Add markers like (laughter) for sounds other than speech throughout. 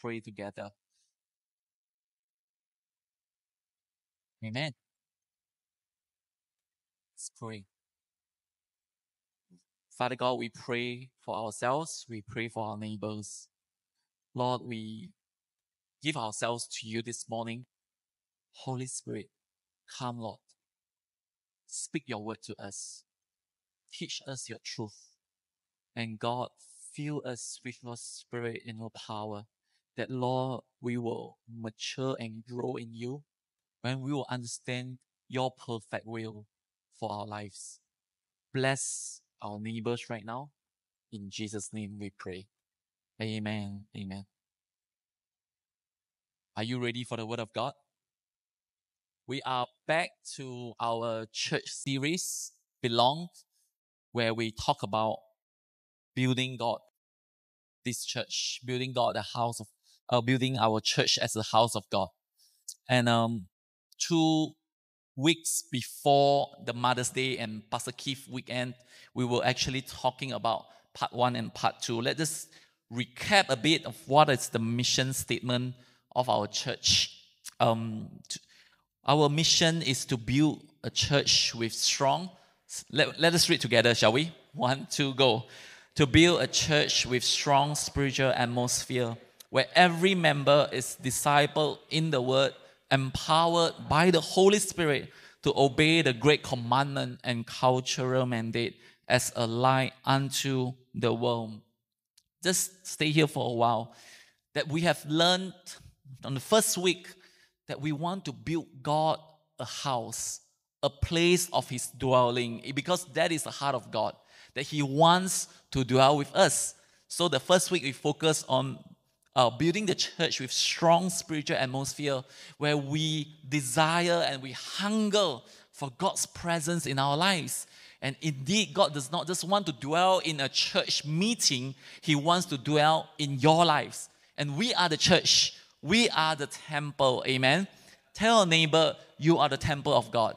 Pray together. Amen. Let's pray. Father God, we pray for ourselves. We pray for our neighbors. Lord, we give ourselves to you this morning. Holy Spirit, come, Lord. Speak your word to us. Teach us your truth. And God, fill us with your spirit and your power. That, Lord, we will mature and grow in you when we will understand your perfect will for our lives. Bless our neighbors right now. In Jesus' name we pray. Amen. Amen. Are you ready for the word of God? We are back to our church series, Belong, where we talk about building God, this church, building God, the house of, uh, building our church as a house of God. And um, two weeks before the Mother's Day and Pastor Keith weekend, we were actually talking about part one and part two. Let us recap a bit of what is the mission statement of our church. Um, our mission is to build a church with strong. Let, let us read together, shall we? One, two, go. To build a church with strong spiritual atmosphere where every member is discipled in the word empowered by the Holy Spirit to obey the great commandment and cultural mandate as a light unto the world. Just stay here for a while. That we have learned on the first week that we want to build God a house, a place of His dwelling, because that is the heart of God, that He wants to dwell with us. So the first week we focus on uh, building the church with strong spiritual atmosphere where we desire and we hunger for God's presence in our lives. And indeed, God does not just want to dwell in a church meeting, He wants to dwell in your lives. And we are the church, we are the temple. Amen. Tell a neighbor, you are the temple of God.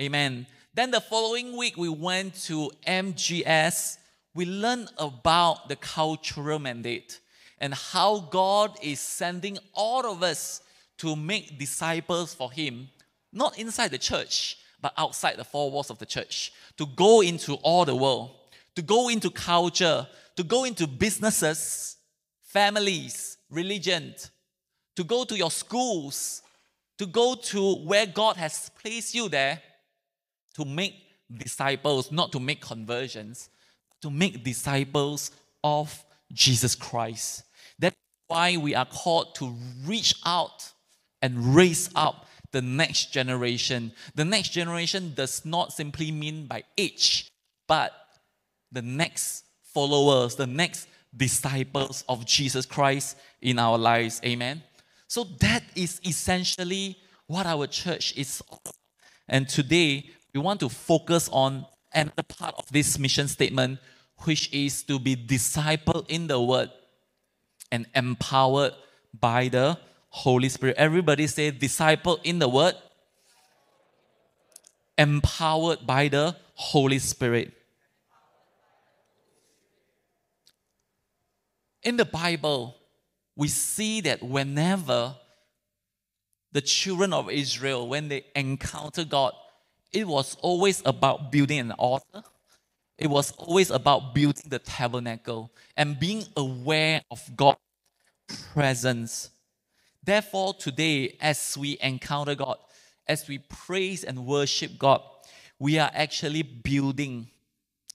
Amen. Then the following week, we went to MGS we learn about the cultural mandate and how God is sending all of us to make disciples for Him, not inside the church, but outside the four walls of the church, to go into all the world, to go into culture, to go into businesses, families, religion, to go to your schools, to go to where God has placed you there to make disciples, not to make conversions, to make disciples of Jesus Christ. That's why we are called to reach out and raise up the next generation. The next generation does not simply mean by age, but the next followers, the next disciples of Jesus Christ in our lives. Amen. So that is essentially what our church is. And today we want to focus on another part of this mission statement, which is to be discipled in the word and empowered by the Holy Spirit. Everybody say, disciple in the word, empowered by the Holy Spirit. In the Bible, we see that whenever the children of Israel, when they encounter God, it was always about building an altar it was always about building the tabernacle and being aware of God's presence. Therefore, today, as we encounter God, as we praise and worship God, we are actually building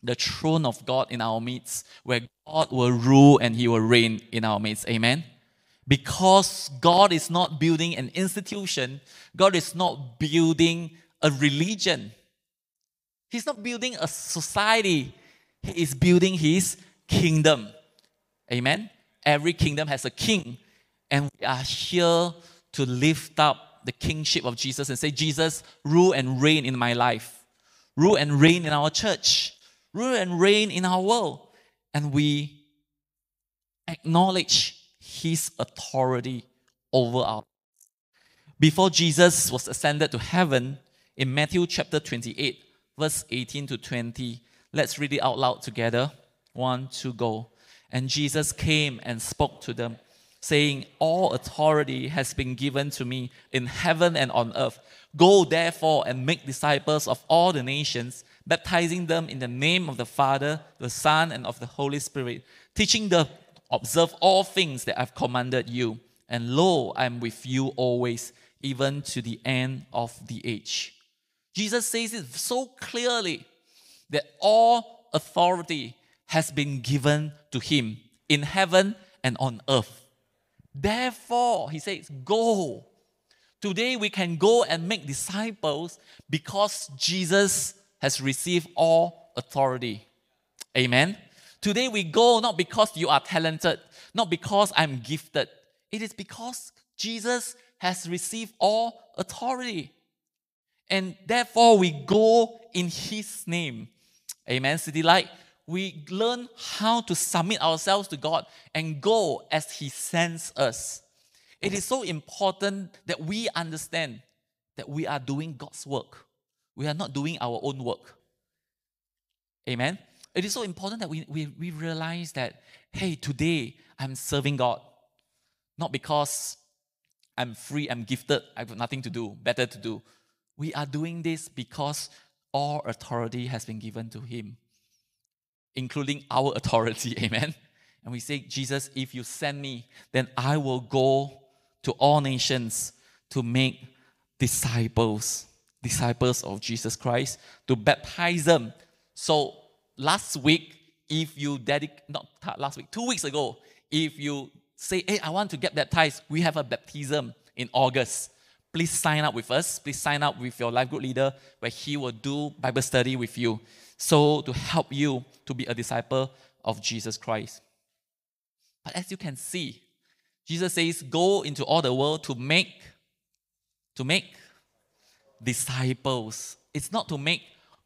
the throne of God in our midst, where God will rule and He will reign in our midst. Amen. Because God is not building an institution, God is not building a religion, He's not building a society, He is building His kingdom. Amen. Every kingdom has a king, and we are here to lift up the kingship of Jesus and say, Jesus, rule and reign in my life, rule and reign in our church, rule and reign in our world. And we acknowledge His authority over our. Before Jesus was ascended to heaven, in Matthew chapter 28, verse 18 to 20. Let's read it out loud together. One, two, go. And Jesus came and spoke to them, saying, All authority has been given to me in heaven and on earth. Go therefore and make disciples of all the nations, baptizing them in the name of the Father, the Son, and of the Holy Spirit, teaching them observe all things that I've commanded you. And lo, I'm with you always, even to the end of the age. Jesus says it so clearly that all authority has been given to him in heaven and on earth. Therefore, he says, Go. Today we can go and make disciples because Jesus has received all authority. Amen. Today we go not because you are talented, not because I'm gifted. It is because Jesus has received all authority. And therefore we go in His name. Amen. City Light, we learn how to submit ourselves to God and go as He sends us. It is so important that we understand that we are doing God's work. We are not doing our own work. Amen. It is so important that we, we, we realize that, hey, today I'm serving God. Not because I'm free, I'm gifted, I have nothing to do, better to do. We are doing this because all authority has been given to Him, including our authority. (laughs) Amen. And we say, Jesus, if you send me, then I will go to all nations to make disciples, disciples of Jesus Christ, to baptize them. So last week, if you dedicate, not last week, two weeks ago, if you say, hey, I want to get baptized, we have a baptism in August. Please sign up with us. Please sign up with your life group leader where he will do Bible study with you. So to help you to be a disciple of Jesus Christ. But as you can see, Jesus says, go into all the world to make, to make disciples. It's not to make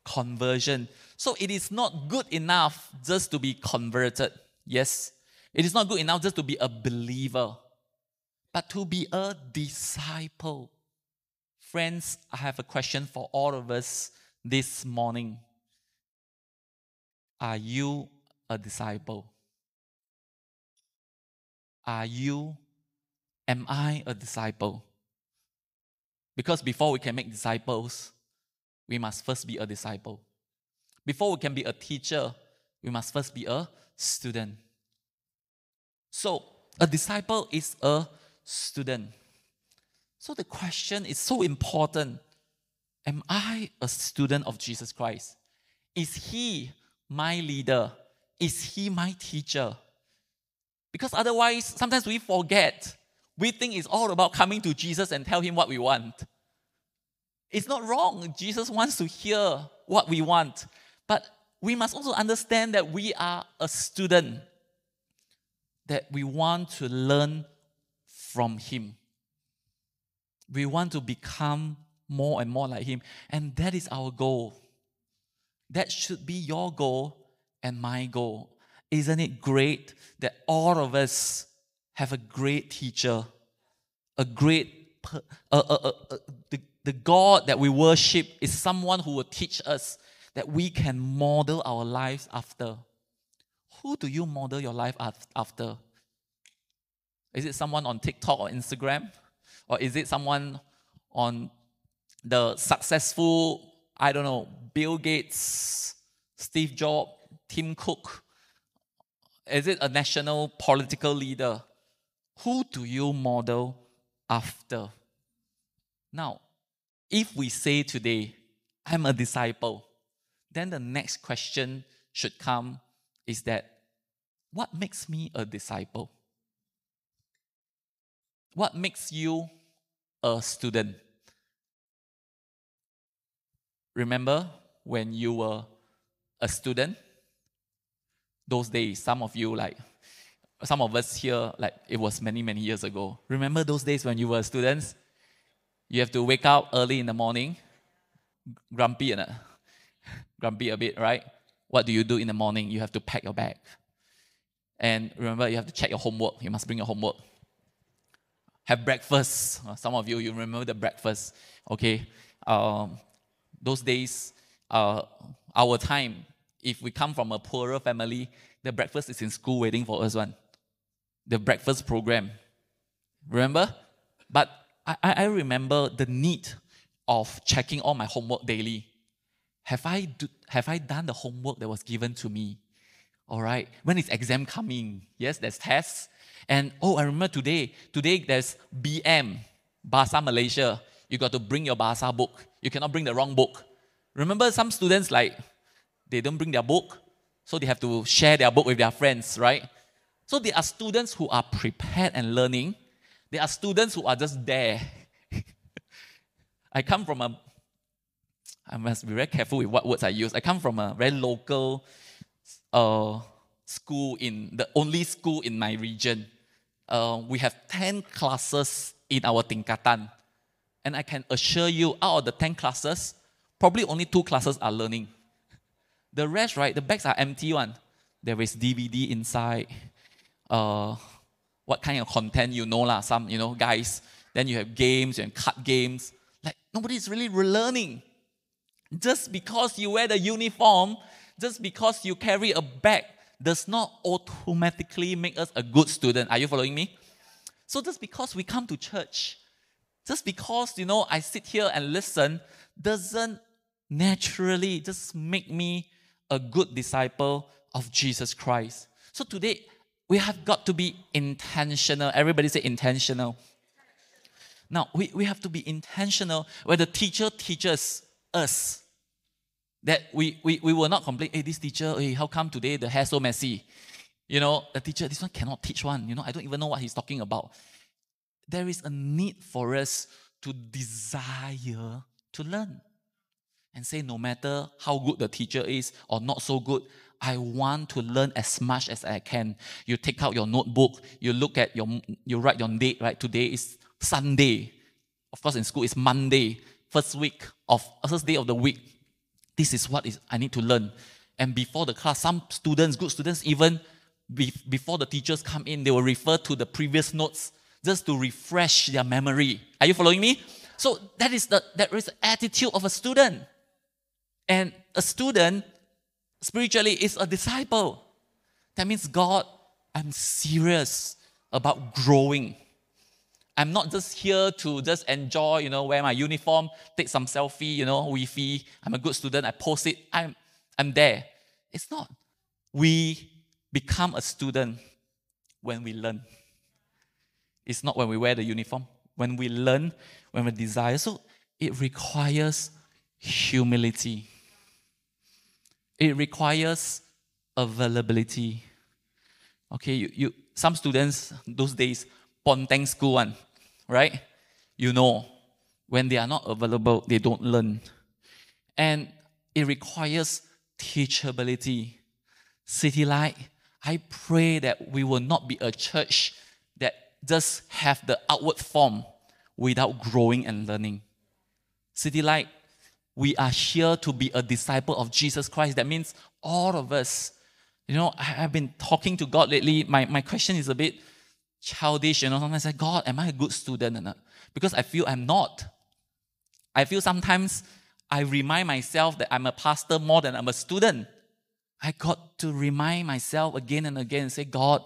conversion. So it is not good enough just to be converted. Yes. It is not good enough just to be a believer, but to be a disciple. Friends, I have a question for all of us this morning. Are you a disciple? Are you, am I a disciple? Because before we can make disciples, we must first be a disciple. Before we can be a teacher, we must first be a student. So, a disciple is a student. So, the question is so important Am I a student of Jesus Christ? Is He my leader? Is He my teacher? Because otherwise, sometimes we forget. We think it's all about coming to Jesus and tell him what we want. It's not wrong. Jesus wants to hear what we want. But we must also understand that we are a student, that we want to learn from him. We want to become more and more like him. And that is our goal. That should be your goal and my goal. Isn't it great that all of us have a great teacher, a great, uh, uh, uh, the, the God that we worship is someone who will teach us that we can model our lives after. Who do you model your life after? Is it someone on TikTok or Instagram? Or is it someone on the successful, I don't know, Bill Gates, Steve Jobs, Tim Cook? Is it a national political leader? Who do you model after? Now, if we say today, I'm a disciple, then the next question should come is that what makes me a disciple? What makes you a student? Remember when you were a student? those days, some of you like some of us here, like it was many, many years ago. Remember those days when you were students? You have to wake up early in the morning, grumpy and uh, (laughs) grumpy a bit, right? What do you do in the morning? You have to pack your bag. And remember, you have to check your homework. You must bring your homework. Have breakfast. Uh, some of you, you remember the breakfast. Okay. Um, those days, uh, our time, if we come from a poorer family, the breakfast is in school waiting for us one. The breakfast program. Remember? But I, I remember the need of checking all my homework daily. Have I, do, have I done the homework that was given to me? All right. When is exam coming? Yes, there's tests. And oh, I remember today. Today there's BM, Bahasa Malaysia. You got to bring your Bahasa book. You cannot bring the wrong book. Remember some students like they don't bring their book, so they have to share their book with their friends, right? So there are students who are prepared and learning. There are students who are just there. (laughs) I come from a I must be very careful with what words I use. I come from a very local uh, school in the only school in my region. Uh, we have 10 classes in our tingkatan. And I can assure you, out of the 10 classes, probably only two classes are learning. (laughs) The rest, right, the bags are empty one. There is DVD inside. Uh, what kind of content you know lah, some, you know, guys. Then you have games and card games. Like, nobody is really learning. Just because you wear the uniform, just because you carry a bag, does not automatically make us a good student. Are you following me? So just because we come to church, just because you know I sit here and listen, doesn't naturally just make me a good disciple of Jesus Christ. So today we have got to be intentional. Everybody say intentional. Now we, we have to be intentional where the teacher teaches us that we, we, we will not complain, hey, this teacher, hey, how come today the hair so messy? You know, the teacher, this one cannot teach one. You know, I don't even know what he's talking about. There is a need for us to desire to learn and say, no matter how good the teacher is or not so good, I want to learn as much as I can. You take out your notebook, you look at your, you write your date, right? Today is Sunday. Of course, in school it's Monday, first week of, first day of the week this is what is, I need to learn. And before the class, some students, good students, even be, before the teachers come in, they will refer to the previous notes just to refresh their memory. Are you following me? So that is the that is the attitude of a student. And a student spiritually is a disciple. That means God, I'm serious about growing. I'm not just here to just enjoy, you know, wear my uniform, take some selfie, you know, Wi-Fi. I'm a good student. I post it. I'm, I'm there. It's not. We become a student when we learn. It's not when we wear the uniform. When we learn, when we desire. So it requires humility. It requires availability. Okay, you, you some students those days Ponteng school one, right? You know, when they are not available, they don't learn. And it requires teachability. City Light, I pray that we will not be a church that just have the outward form without growing and learning. City Light, we are here to be a disciple of Jesus Christ. That means all of us. You know, I, have been talking to God lately. My, my question is a bit childish, you know. Sometimes I say, God, am I a good student or not? Because I feel I'm not. I feel sometimes I remind myself that I'm a pastor more than I'm a student. I got to remind myself again and again and say, God,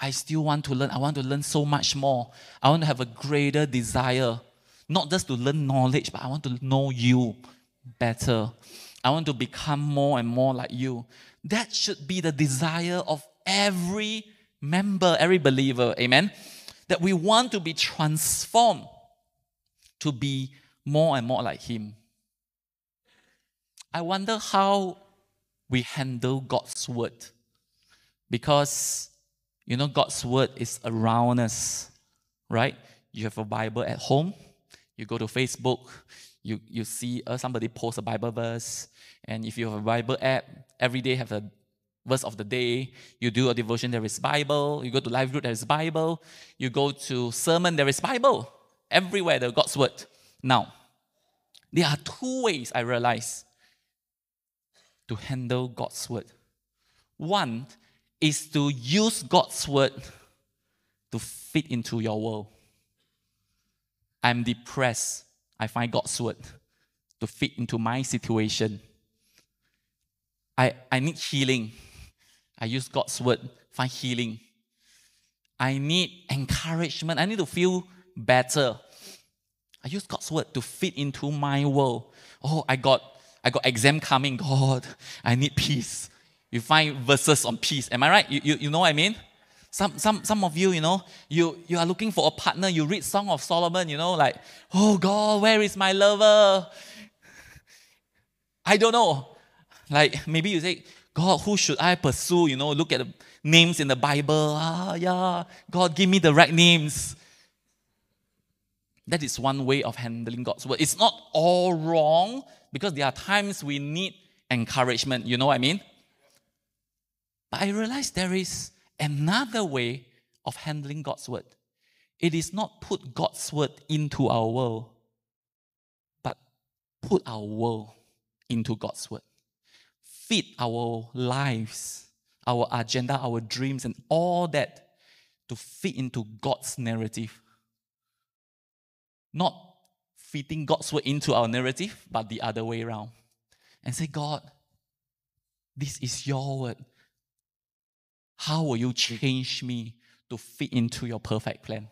I still want to learn. I want to learn so much more. I want to have a greater desire, not just to learn knowledge, but I want to know you better. I want to become more and more like you. That should be the desire of every member, every believer, amen, that we want to be transformed to be more and more like Him. I wonder how we handle God's word because you know God's word is around us, right? You have a Bible at home, you go to Facebook, you, you see uh, somebody post a Bible verse, and if you have a Bible app, every day have a verse of the day. You do a devotion, there is Bible. You go to live group, there is Bible. You go to sermon, there is Bible. Everywhere there's God's word. Now, there are two ways I realize to handle God's word. One is to use God's word to fit into your world. I'm depressed. I find God's word to fit into my situation. I, I need healing. I use God's word, find healing. I need encouragement. I need to feel better. I use God's word to fit into my world. Oh, I got I got exam coming. (laughs) God, I need peace. You find verses on peace. Am I right? You, you, you know what I mean? Some, some, some of you, you know, you, you are looking for a partner. You read Song of Solomon, you know, like, oh God, where is my lover? I don't know. Like maybe you say, God, who should I pursue? You know, look at the names in the Bible. Ah, yeah. God, give me the right names. That is one way of handling God's word. It's not all wrong because there are times we need encouragement. You know what I mean? But I realize there is another way of handling God's word. It is not put God's word into our world, but put our world into God's word. Fit our lives, our agenda, our dreams, and all that to fit into God's narrative. Not fitting God's word into our narrative, but the other way around. And say, God, this is your word. How will you change me to fit into your perfect plan?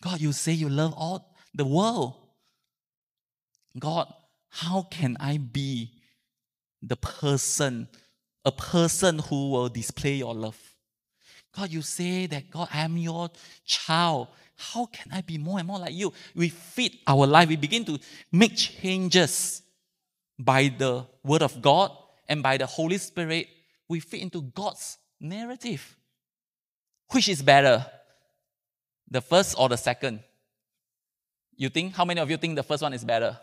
God, you say you love all the world. God, how can I be the person, a person who will display your love? God, you say that God, I am your child. How can I be more and more like you? We fit our life. We begin to make changes by the word of God and by the Holy Spirit. We fit into God's narrative. Which is better? The first or the second? You think? How many of you think the first one is better?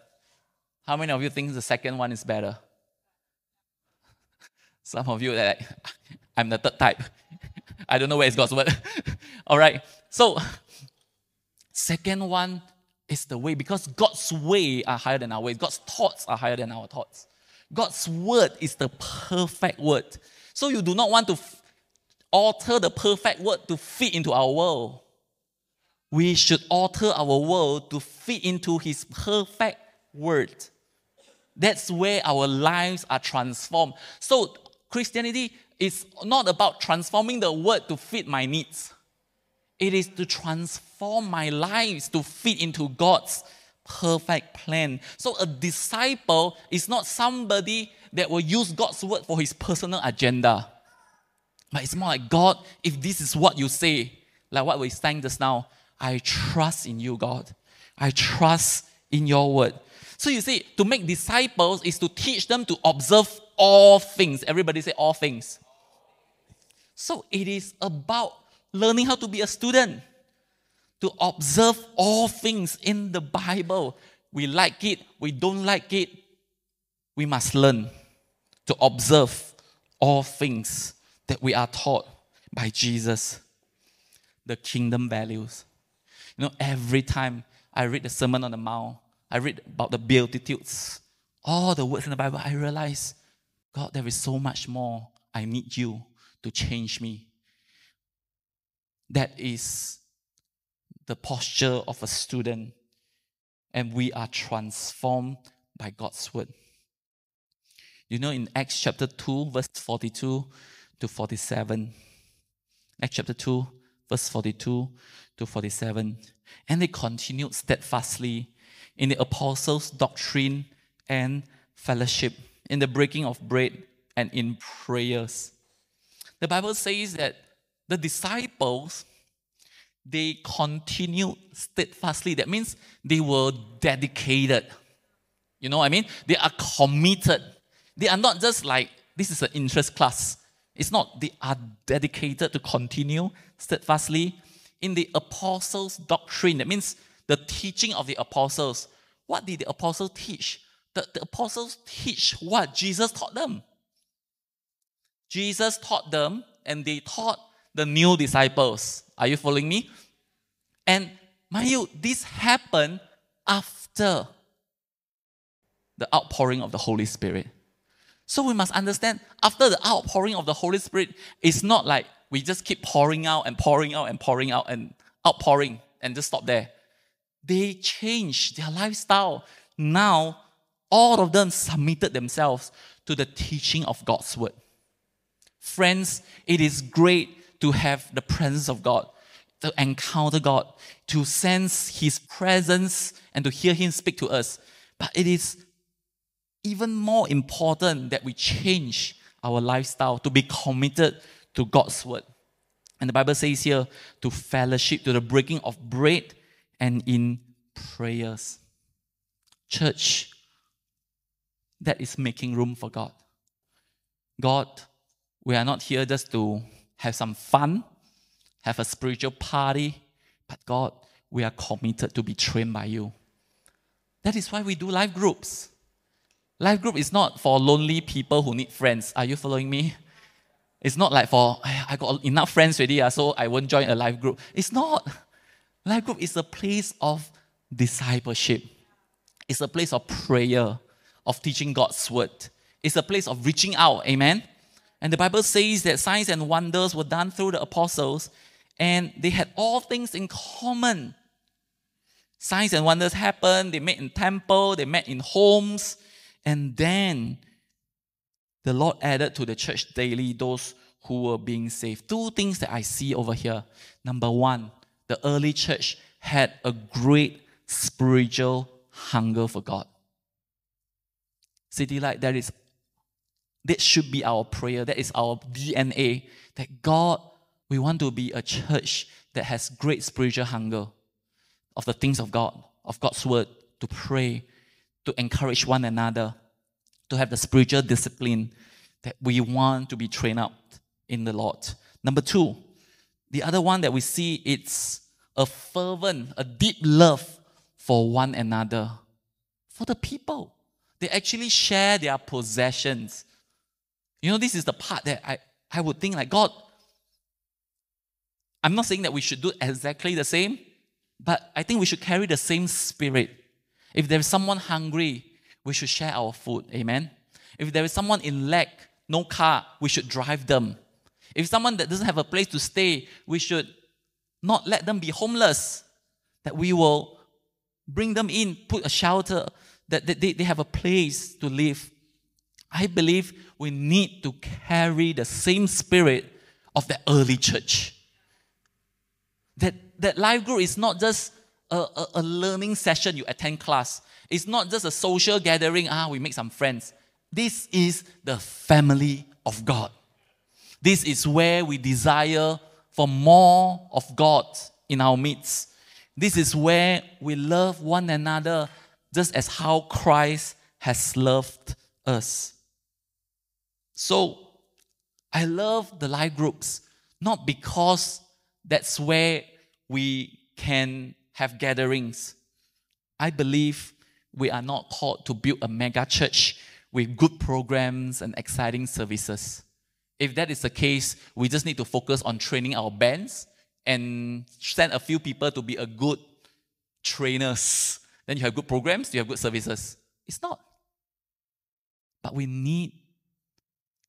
How many of you think the second one is better? Some of you are like, (laughs) I'm the third type. (laughs) I don't know where is God's word. All right. So, second one is the way because God's way are higher than our ways. God's thoughts are higher than our thoughts. God's word is the perfect word. So you do not want to alter the perfect word to fit into our world. We should alter our world to fit into His perfect word. That's where our lives are transformed. So, Christianity is not about transforming the word to fit my needs, it is to transform my lives to fit into God's perfect plan. So, a disciple is not somebody that will use God's word for his personal agenda. But it's more like, God, if this is what you say, like what we sang just now, I trust in you, God. I trust in your word. So you see, to make disciples is to teach them to observe all things. Everybody say all things. So it is about learning how to be a student, to observe all things in the Bible. We like it, we don't like it. We must learn to observe all things that we are taught by Jesus, the kingdom values. You know, every time I read the Sermon on the Mount, I read about the Beatitudes, all the words in the Bible, I realize, God, there is so much more. I need you to change me. That is the posture of a student, and we are transformed by God's word. You know, in Acts chapter 2, verse 42, to 47. Acts chapter 2, verse 42 to 47. And they continued steadfastly in the apostles' doctrine and fellowship, in the breaking of bread and in prayers. The Bible says that the disciples they continued steadfastly. That means they were dedicated. You know what I mean? They are committed. They are not just like, this is an interest class. It's not they are dedicated to continue steadfastly in the apostles' doctrine. That means the teaching of the apostles. What did the apostles teach? The, the apostles teach what Jesus taught them. Jesus taught them, and they taught the new disciples. Are you following me? And mind you, this happened after the outpouring of the Holy Spirit. So we must understand after the outpouring of the Holy Spirit, it's not like we just keep pouring out and pouring out and pouring out and outpouring and just stop there. They changed their lifestyle. Now, all of them submitted themselves to the teaching of God's word. Friends, it is great to have the presence of God, to encounter God, to sense His presence, and to hear Him speak to us. But it is even more important that we change our lifestyle to be committed to God's word. And the Bible says here to fellowship, to the breaking of bread, and in prayers. Church, that is making room for God. God, we are not here just to have some fun, have a spiritual party, but God, we are committed to be trained by you. That is why we do life groups. Life group is not for lonely people who need friends. Are you following me? It's not like for, (sighs) I got enough friends already, ah, so I won't join a life group. It's not. Life group is a place of discipleship. It's a place of prayer, of teaching God's word. It's a place of reaching out. Amen. And the Bible says that signs and wonders were done through the apostles, and they had all things in common. Signs and wonders happened. They met in temple, they met in homes, and then the Lord added to the church daily those who were being saved. Two things that I see over here. Number one, the early church had a great spiritual hunger for God. City Light, that is that should be our prayer. That is our DNA. That God, we want to be a church that has great spiritual hunger of the things of God, of God's word, to pray, to encourage one another, to have the spiritual discipline that we want to be trained up in the Lord. Number two, the other one that we see, it's a fervent, a deep love for one another, for the people. They actually share their possessions. You know, this is the part that I, I would think like, God, I'm not saying that we should do exactly the same, but I think we should carry the same spirit. If there's someone hungry, we should share our food. Amen. If there is someone in lack, no car, we should drive them. If someone that doesn't have a place to stay, we should not let them be homeless. That we will bring them in, put a shelter, that they, they have a place to live. I believe we need to carry the same spirit of the early church. That, that life group is not just a, a, a learning session you attend class. It's not just a social gathering, ah, we make some friends. This is the family of God. This is where we desire for more of God in our midst. This is where we love one another just as how Christ has loved us. So, I love the life groups not because that's where we can have gatherings. I believe we are not called to build a mega church with good programs and exciting services. If that is the case, we just need to focus on training our bands and send a few people to be a good trainers. Then you have good programs, you have good services. It's not. But we need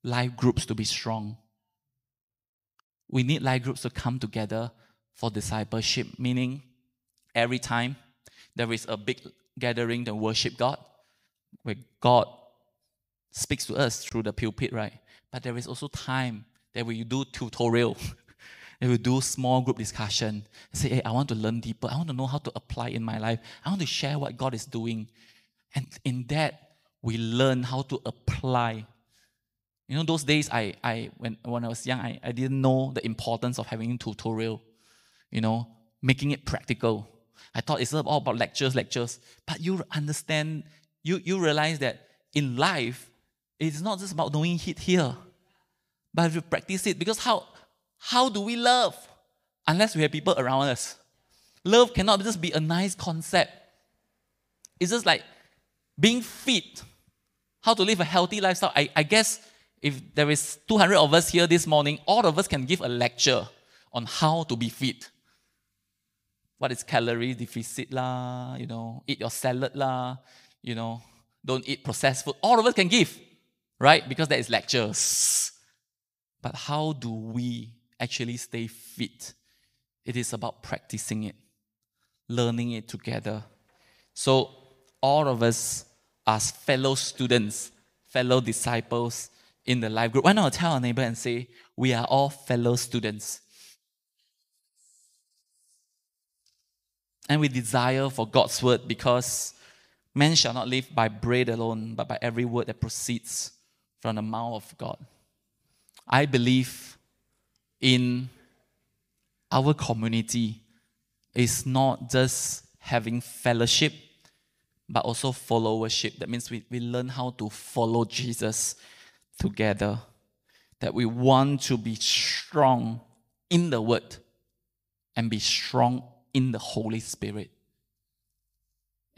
life groups to be strong. We need life groups to come together for discipleship, meaning every time there is a big gathering to worship God, where God speaks to us through the pulpit, right? But there is also time that we do tutorial. (laughs) that we do small group discussion. Say, hey, I want to learn deeper. I want to know how to apply in my life. I want to share what God is doing. And in that, we learn how to apply. You know, those days I, I when, when I was young, I, I didn't know the importance of having tutorial, you know, making it practical. I thought it's all about lectures, lectures. But you understand, you, you realize that in life, it's not just about knowing it here, but if you practice it. Because how, how do we love unless we have people around us? Love cannot just be a nice concept. It's just like being fit, how to live a healthy lifestyle. I, I guess if there is 200 of us here this morning, all of us can give a lecture on how to be fit. What is calorie deficit lah, you know, eat your salad lah, you know, don't eat processed food. All of us can give right? Because that is lectures. But how do we actually stay fit? It is about practicing it, learning it together. So, all of us, as fellow students, fellow disciples in the life group. Why not tell our neighbor and say, We are all fellow students. And we desire for God's word because man shall not live by bread alone, but by every word that proceeds from the mouth of God. I believe in our community is not just having fellowship, but also followership. That means we, we learn how to follow Jesus together. That we want to be strong in the Word and be strong in the Holy Spirit.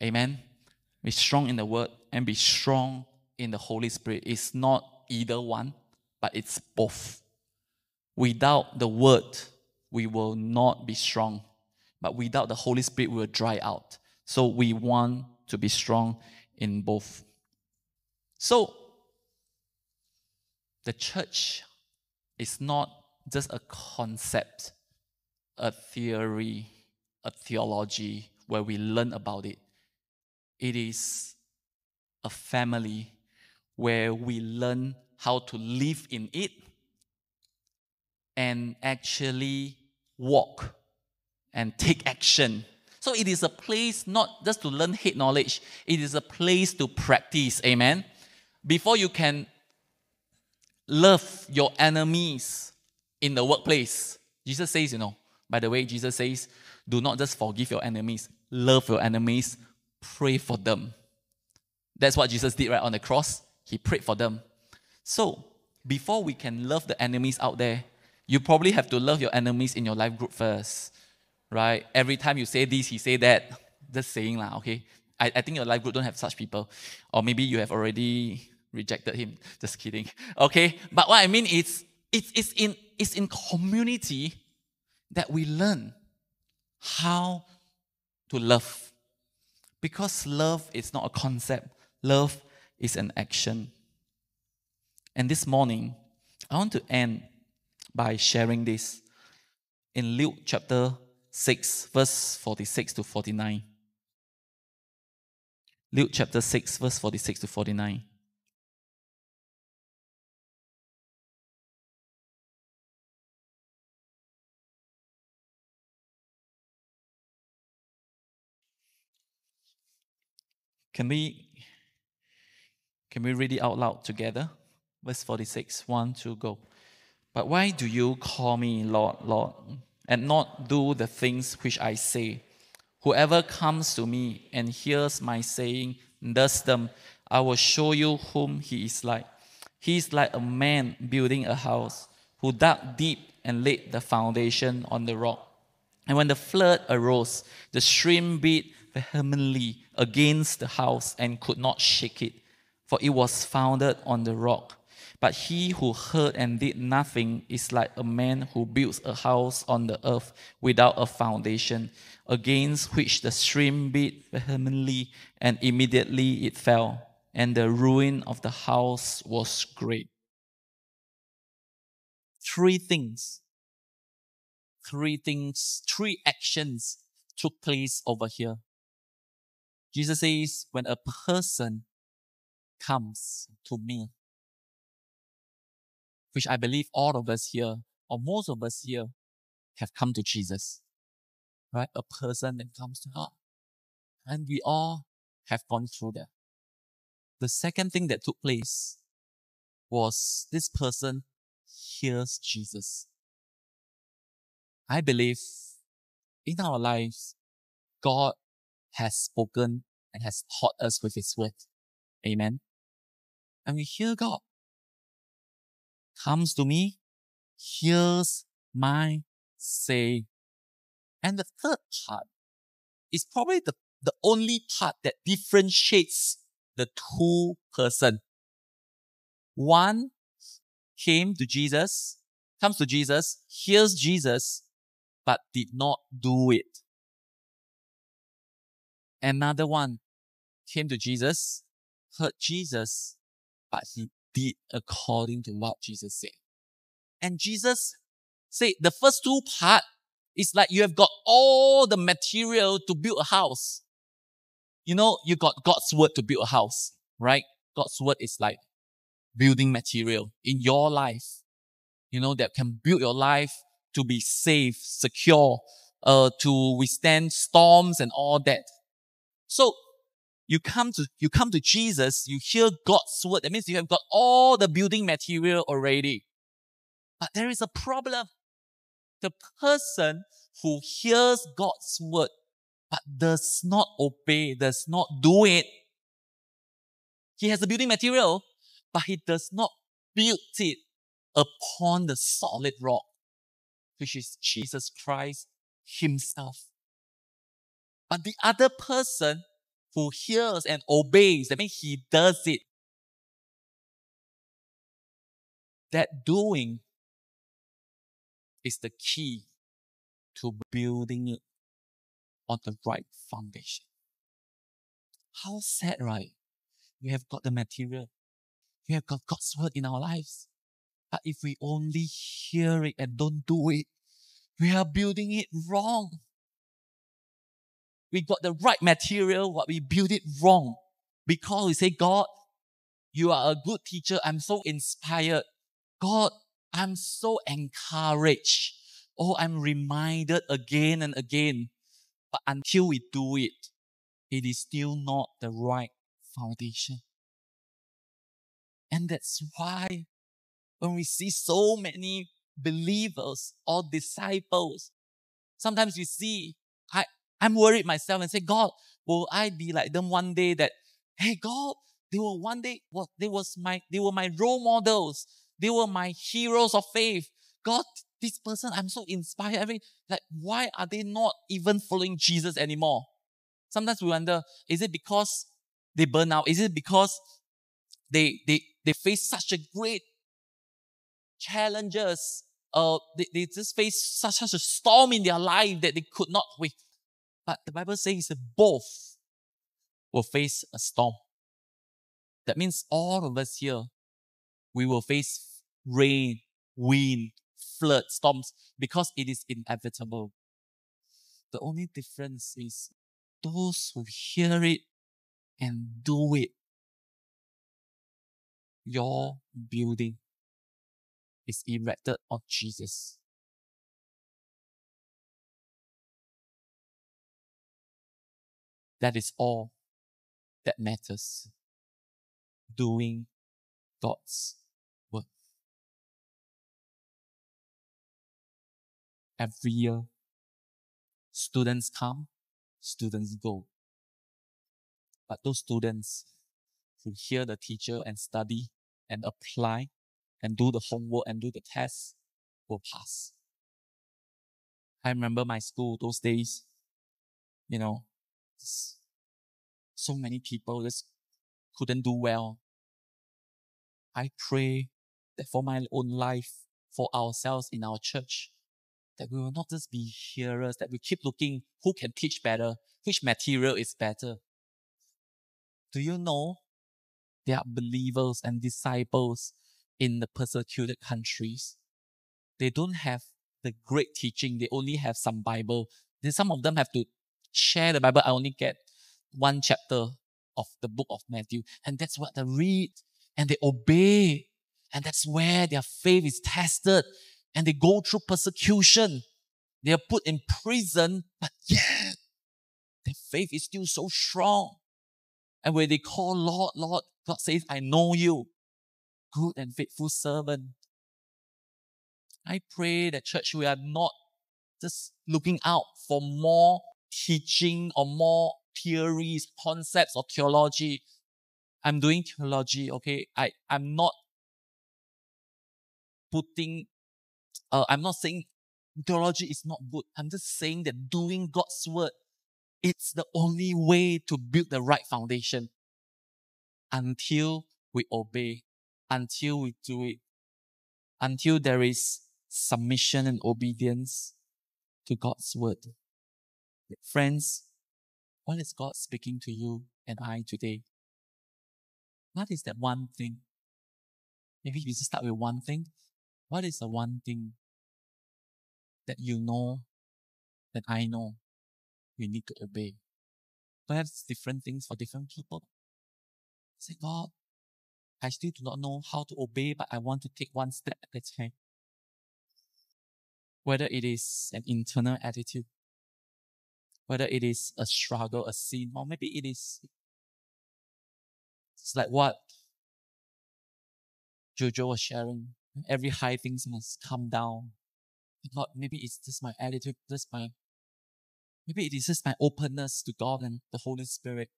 Amen. Be strong in the Word and be strong in the Holy Spirit. It's not either one, but it's both. Without the Word, we will not be strong. But without the Holy Spirit, we will dry out. So we want to be strong in both. So, the church is not just a concept, a theory, a theology where we learn about it. It is a family where we learn how to live in it and actually walk and take action. So it is a place not just to learn head knowledge, it is a place to practice. Amen. Before you can love your enemies in the workplace, Jesus says, you know, by the way, Jesus says, do not just forgive your enemies, love your enemies, pray for them. That's what Jesus did right on the cross. He prayed for them. So, before we can love the enemies out there, you probably have to love your enemies in your life group first, right? Every time you say this, he say that. Just saying lah, okay? I, I think your life group don't have such people. Or maybe you have already rejected him. (laughs) Just kidding. Okay? But what I mean is, it's, it's, in, it's in community that we learn how to love. Because love is not a concept, love is an action. And this morning, I want to end by sharing this in Luke chapter 6, verse 46 to 49. Luke chapter 6, verse 46 to 49. Can we can we read it out loud together? Verse 46, 1, 2, go. But why do you call me Lord, Lord, and not do the things which I say? Whoever comes to me and hears my saying, does them, I will show you whom he is like. He is like a man building a house who dug deep and laid the foundation on the rock. And when the flood arose, the stream beat vehemently against the house and could not shake it, for it was founded on the rock. But he who heard and did nothing is like a man who builds a house on the earth without a foundation, against which the stream beat vehemently, and immediately it fell, and the ruin of the house was great. Three things, three things, three actions took place over here. Jesus says, when a person comes to me, which I believe all of us here, or most of us here, have come to Jesus. Right? A person that comes to God. And we all have gone through that. The second thing that took place was this person hears Jesus. I believe in our lives, God has spoken and has taught us with His word. Amen. And we hear God comes to me, hears my say. And the third part is probably the, the only part that differentiates the two person. One came to Jesus, comes to Jesus, hears Jesus, but did not do it. Another one came to Jesus, heard Jesus, but he did according to what Jesus said. And Jesus said the first two part is like you have got all the material to build a house. You know, you got God's word to build a house, right? God's word is like building material in your life, you know, that can build your life to be safe, secure, uh, to withstand storms and all that. So you come to, you come to Jesus, you hear God's word. That means you have got all the building material already. But there is a problem. The person who hears God's word but does not obey, does not do it. He has the building material, but he does not build it upon the solid rock, which is Jesus Christ himself. But the other person who hears and obeys, that means he does it. That doing is the key to building it on the right foundation. How sad, right? We have got the material. We have got God's word in our lives. But if we only hear it and don't do it, we are building it wrong. We got the right material, but we build it wrong. Because we say, God, you are a good teacher. I'm so inspired. God, I'm so encouraged. Oh, I'm reminded again and again. But until we do it, it is still not the right foundation. And that's why when we see so many believers or disciples, sometimes we see, I, I'm worried myself and say, God, will I be like them one day that, hey, God, they were one day, well, they was my, they were my role models. They were my heroes of faith. God, this person, I'm so inspired. I mean, like, why are they not even following Jesus anymore? Sometimes we wonder, is it because they burn out? Is it because they, they, they face such a great challenges? Uh, they, they just face such, such a storm in their life that they could not wait. But the Bible says that both will face a storm. That means all of us here, we will face rain, wind, flood, storms, because it is inevitable. The only difference is those who hear it and do it. Your building is erected on Jesus. That is all that matters. Doing God's work. every year. Students come, students go. But those students who hear the teacher and study and apply and do the homework and do the tests will pass. I remember my school those days, you know, so many people just couldn't do well. I pray that for my own life, for ourselves in our church, that we will not just be hearers, that we keep looking who can teach better, which material is better. Do you know there are believers and disciples in the persecuted countries? They don't have the great teaching, they only have some Bible. Then some of them have to share the Bible. I only get one chapter of the book of Matthew, and that's what they read and they obey. And that's where their faith is tested and they go through persecution. They are put in prison, but yet their faith is still so strong. And when they call Lord, Lord, God says, I know you, good and faithful servant. I pray that church, we are not just looking out for more teaching or more theories, concepts or theology. I'm doing theology, okay? I, I'm not putting uh, I'm not saying theology is not good. I'm just saying that doing God's word, it's the only way to build the right foundation until we obey, until we do it, until there is submission and obedience to God's word. Friends, what is God speaking to you and I today? What is that one thing? Maybe we just start with one thing. What is the one thing that you know, that I know, we need to obey. Perhaps different things for different people. Say, God, I still do not know how to obey, but I want to take one step at a time. Whether it is an internal attitude, whether it is a struggle, a sin, or maybe it is it's like what Jojo was sharing. Every high things must come down. God, maybe it's just my attitude, just my maybe it is just my openness to God and the Holy Spirit.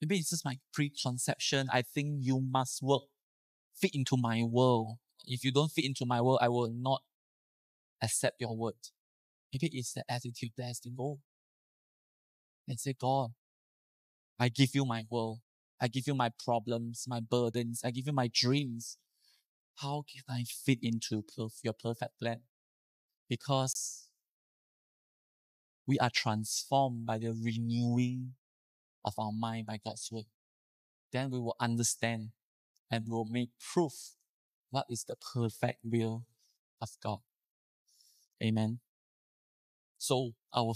Maybe it's just my preconception. I think you must work, fit into my world. If you don't fit into my world, I will not accept your word. Maybe it's the attitude that has to go. And say, God, I give you my world. I give you my problems, my burdens. I give you my dreams. How can I fit into your perfect plan? Because we are transformed by the renewing of our mind by God's word. Then we will understand and will make proof what is the perfect will of God. Amen. So our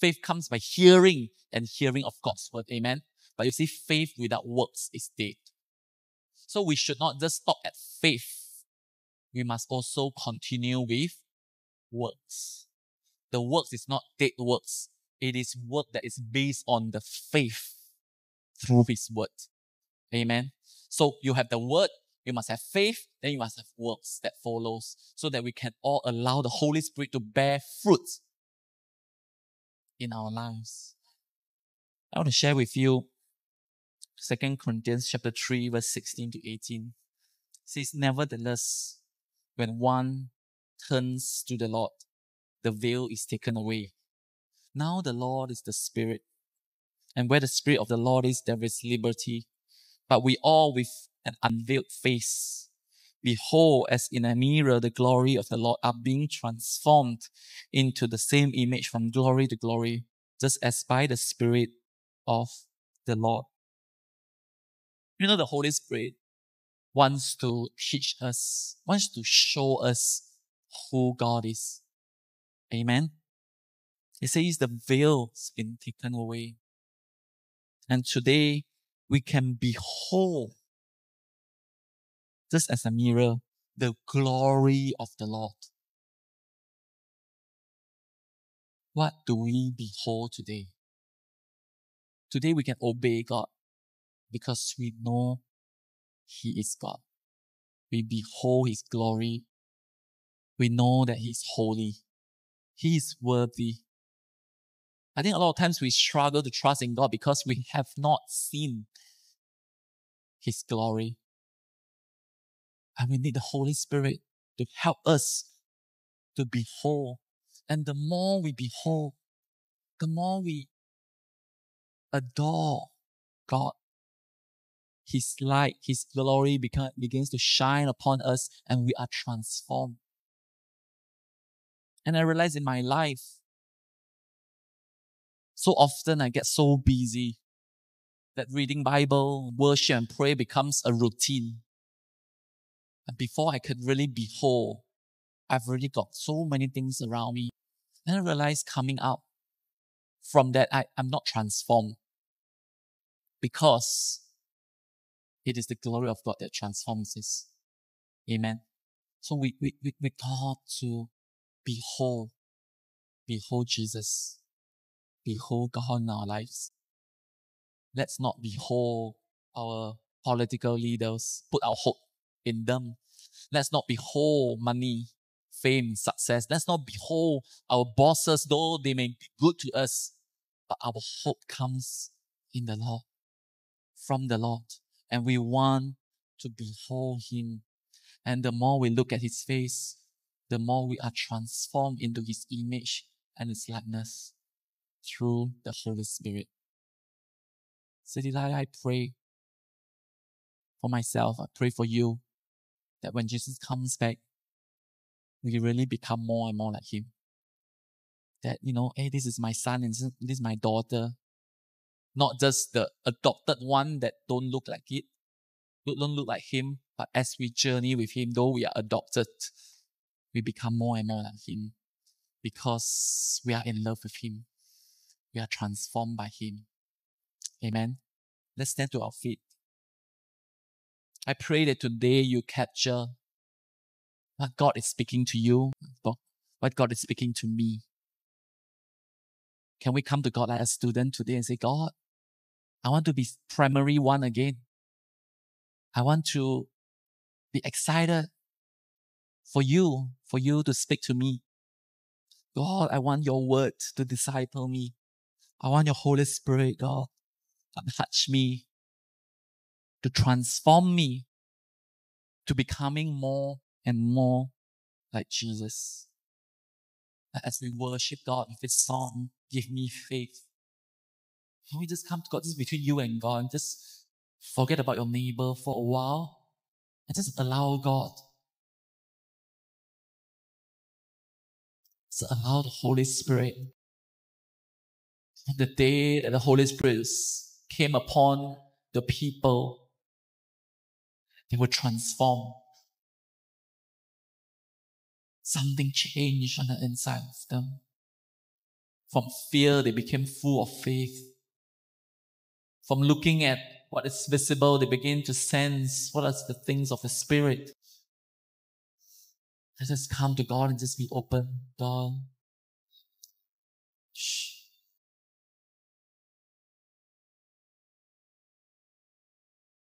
faith comes by hearing and hearing of God's word. Amen. But you see, faith without works is dead. So we should not just stop at faith. We must also continue with works. The works is not dead works. It is work that is based on the faith through His word. Amen. So you have the word, you must have faith, then you must have works that follows so that we can all allow the Holy Spirit to bear fruit in our lives. I want to share with you Second Corinthians chapter 3, verse 16 to 18. It says, Nevertheless, when one turns to the Lord, the veil is taken away. Now the Lord is the Spirit. And where the Spirit of the Lord is, there is liberty. But we all with an unveiled face, behold, as in a mirror, the glory of the Lord are being transformed into the same image from glory to glory, just as by the Spirit of the Lord. You know, the Holy Spirit wants to teach us, wants to show us who God is. Amen. He says the veil's been taken away. And today we can behold, just as a mirror, the glory of the Lord. What do we behold today? Today we can obey God because we know He is God. We behold His glory. We know that He is holy. He is worthy. I think a lot of times we struggle to trust in God because we have not seen His glory. And we need the Holy Spirit to help us to behold. And the more we behold, the more we adore God. His light, His glory become, begins to shine upon us and we are transformed. And I realize in my life, so often I get so busy that reading Bible, worship and pray becomes a routine. And before I could really behold, I've already got so many things around me. And I realize coming out from that, I, I'm not transformed because it is the glory of God that transforms us. Amen. So we, we, we, we called to behold, behold Jesus, behold God in our lives. Let's not behold our political leaders, put our hope in them. Let's not behold money, fame, success. Let's not behold our bosses, though they may be good to us, but our hope comes in the Lord, from the Lord and we want to behold him. And the more we look at his face, the more we are transformed into his image and his likeness through the Holy Spirit. So, Delilah, I pray for myself, I pray for you that when Jesus comes back, we really become more and more like him. That, you know, hey, this is my son and this is my daughter not just the adopted one that don't look like it, don't look like him, but as we journey with him, though we are adopted, we become more and more like him because we are in love with him. We are transformed by him. Amen. Let's stand to our feet. I pray that today you capture what God is speaking to you, what God is speaking to me. Can we come to God like a student today and say, God, I want to be primary one again. I want to be excited for you, for you to speak to me. God, I want your word to disciple me. I want your Holy Spirit, God, to touch me, to transform me to becoming more and more like Jesus. As we worship God with this song, give me faith. Can we just come to God? This is between you and God. And just forget about your neighbor for a while and just allow God So allow the Holy Spirit. On the day that the Holy Spirit came upon the people, they were transformed. Something changed on the inside of them. From fear, they became full of faith. From looking at what is visible, they begin to sense what are the things of the Spirit. Let us come to God and just be open. God, shh.